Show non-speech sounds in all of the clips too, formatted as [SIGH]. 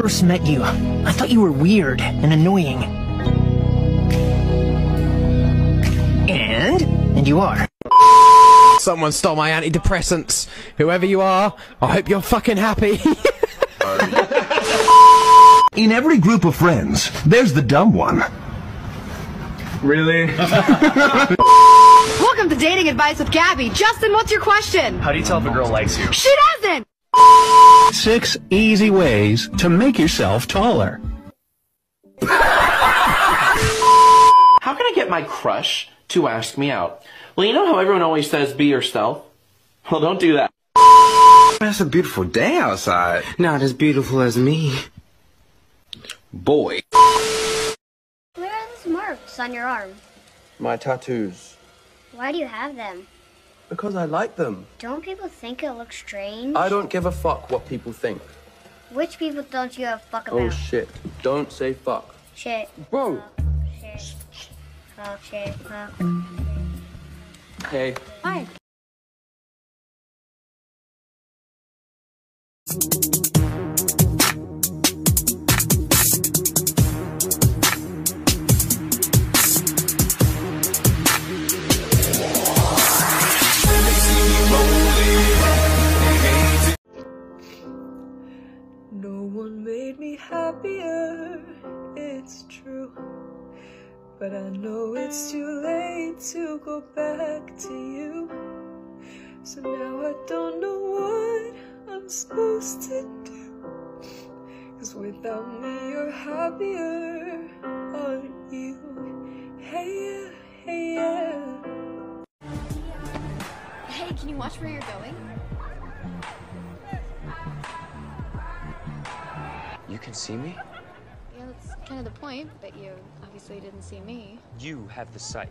first met you, I thought you were weird and annoying. And? And you are. Someone stole my antidepressants. Whoever you are, I hope you're fucking happy. [LAUGHS] In every group of friends, there's the dumb one. Really? [LAUGHS] Welcome to Dating Advice with Gabby. Justin, what's your question? How do you tell if a girl likes you? She doesn't! Six easy ways to make yourself taller. How can I get my crush to ask me out? Well, you know how everyone always says be yourself? Well, don't do that. It's a beautiful day outside. Not as beautiful as me. Boy. Where are those marks on your arm? My tattoos. Why do you have them? Because I like them. Don't people think it looks strange? I don't give a fuck what people think. Which people don't you have fuck oh, about? Oh shit. Don't say fuck. Shit. Bro. Shit. Fuck shit. Fuck. Hey. Hi. One made me happier, it's true. But I know it's too late to go back to you. So now I don't know what I'm supposed to do. Cause without me, you're happier, aren't you? Hey, yeah, hey, yeah. Hey, can you watch where you're going? Can see me? Yeah, that's kind of the point, but you obviously didn't see me. You have the sight.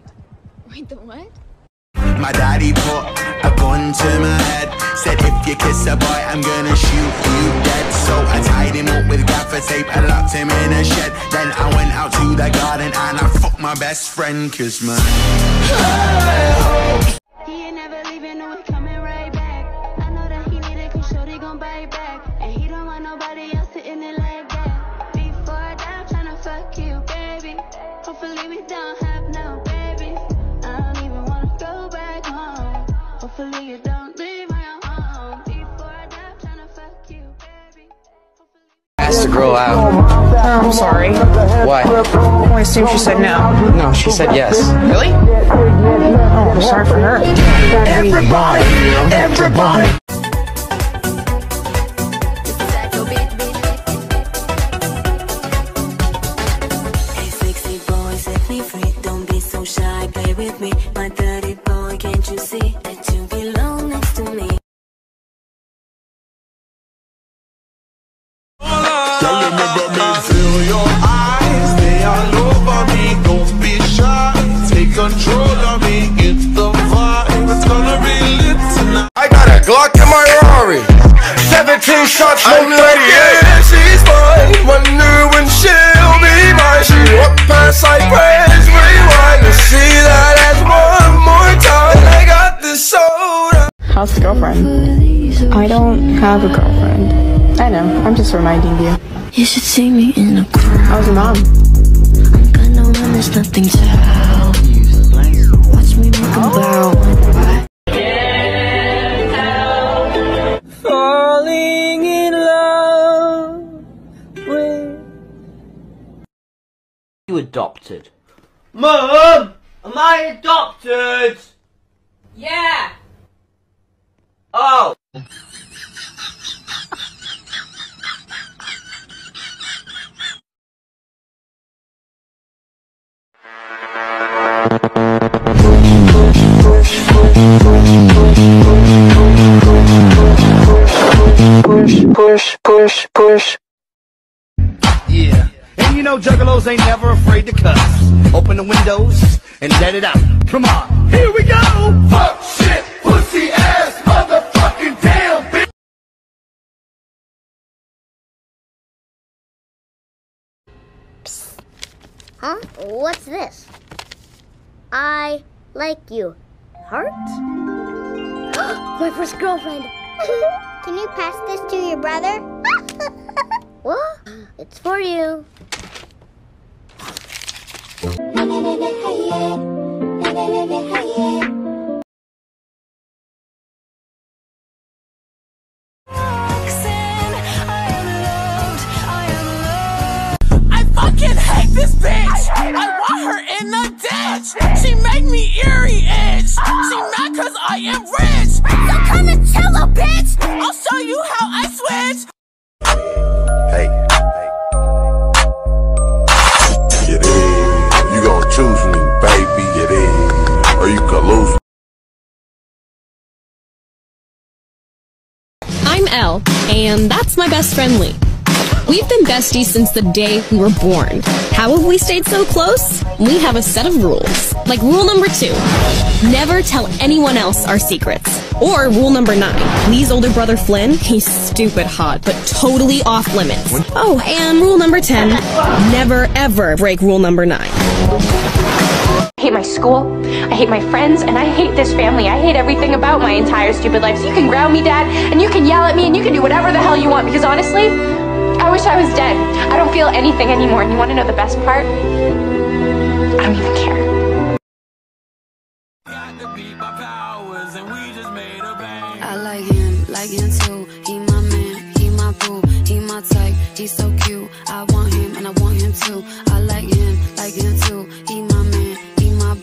Wait, the what? My daddy put a gun to my head Said if you kiss a boy I'm gonna shoot you dead So I tied him up with gaffer tape and locked him in a shed Then I went out to the garden and I fucked my best friend Cause my Asked the girl out. Oh, I'm sorry. Why? I assume she said no. No, she said yes. Really? Oh, I'm sorry for her. Everybody, everybody. Glock in my Rari. 17 shots, no 38. Yeah, she's mine. Wonder when she'll be mine. She walked past like praise. Rewind to see that as one more time. I got this soda. How's the girlfriend? I don't have a girlfriend. I know, I'm just reminding you. You should see me in a crowd. How's your mom? I'm gonna run, there's nothing to help. Watch me make a bow. Adopted. Mom! Am I adopted? Yeah! Oh! Push, push, push, push. You know juggalos ain't never afraid to cuss. Open the windows and let it out. Come on. Here we go. Fuck shit, pussy ass, motherfucking damn bitch. Huh? What's this? I like you. Heart? [GASPS] My first girlfriend. [LAUGHS] Can you pass this to your brother? [LAUGHS] what? It's for you. She make me eerie itch! She mad cause I am rich! So come and chill, little bitch! I'll show you how I switch! I'm Elle, and that's my best friend Lee. We've been besties since the day we were born. How have we stayed so close? We have a set of rules. Like rule number two, never tell anyone else our secrets. Or rule number nine, Lee's older brother Flynn, he's stupid hot, but totally off limits. Oh, and rule number 10, never ever break rule number nine. I hate my school, I hate my friends, and I hate this family. I hate everything about my entire stupid life. So you can ground me, Dad, and you can yell at me, and you can do whatever the hell you want, because honestly, I wish I was dead. I don't feel anything anymore, and you want to know the best part? I don't even care. I like him, like him too. He my man, he my boo, he my type. He's so cute. I want him and I want him too. I like him, like him too. He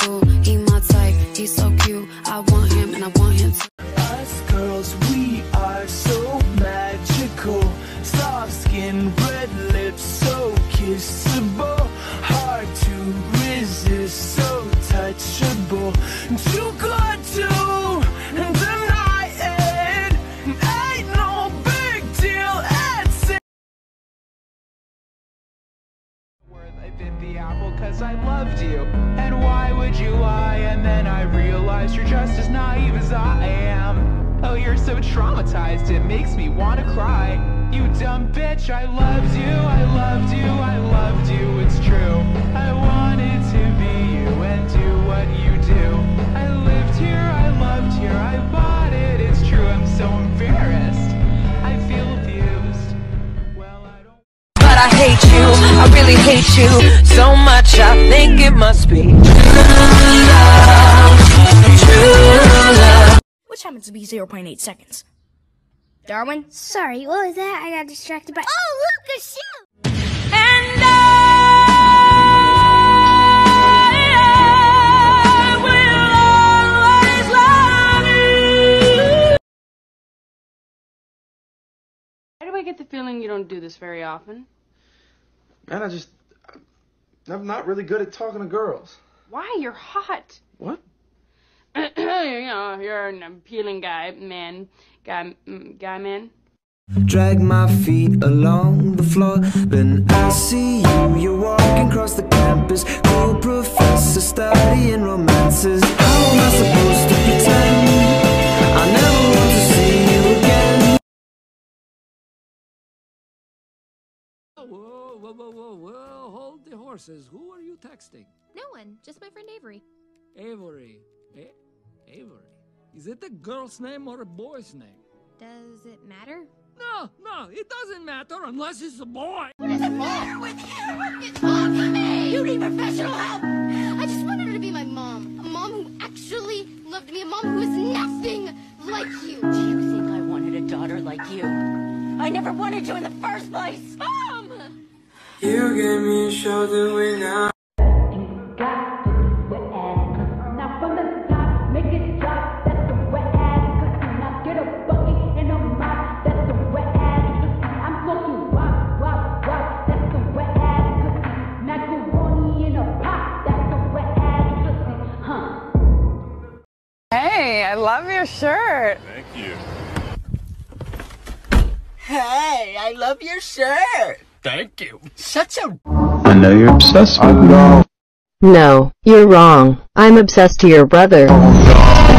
my man, he my boo, he my type. He's so cute. I want him and I want him too. Us girls, we are so magical. Soft skin, red lips, so kissable. Hard to resist, so touchable. Too good to deny it. Ain't no big deal. It's I bit the apple cause I loved you. Would you lie? And then I realized you're just as naive as I am. Oh, you're so traumatized, it makes me wanna cry. You dumb bitch, I loved you, I loved you, I loved you, it's true. I wanted to be you and do what you do. I lived here, I loved here, I bought it, it's true, I'm so embarrassed. I feel abused. Well, I don't. But I hate you, I really hate you must be true love, true love. Which happens to be 0.8 seconds. Darwin? Sorry, what was that? I got distracted by. Oh, look, a shoe! And Why do I get the feeling you don't do this very often? Man, I just. I'm not really good at talking to girls. Why? You're hot. What? [CLEARS THROAT] you know, you're an appealing guy, man. Guy, mm, guy, man. Drag my feet along the floor Then I see hold horses. Who are you texting? No one, just my friend Avery. Avery. A- Avery. Is it a girl's name or a boy's name? Does it matter? No, no, it doesn't matter unless it's a boy. What is the matter with you? Get off of me! You need professional help! I just wanted her to be my mom. A mom who actually loved me. A mom who is nothing like you. Do you think I wanted a daughter like you? I never wanted you in the first place. Mom! You gave me a shoulder when I Hey, I love your shirt. Thank you. Hey, I love your shirt. Thank you. Such a I know you're obsessed with me. No, you're wrong. I'm obsessed to your brother. Oh,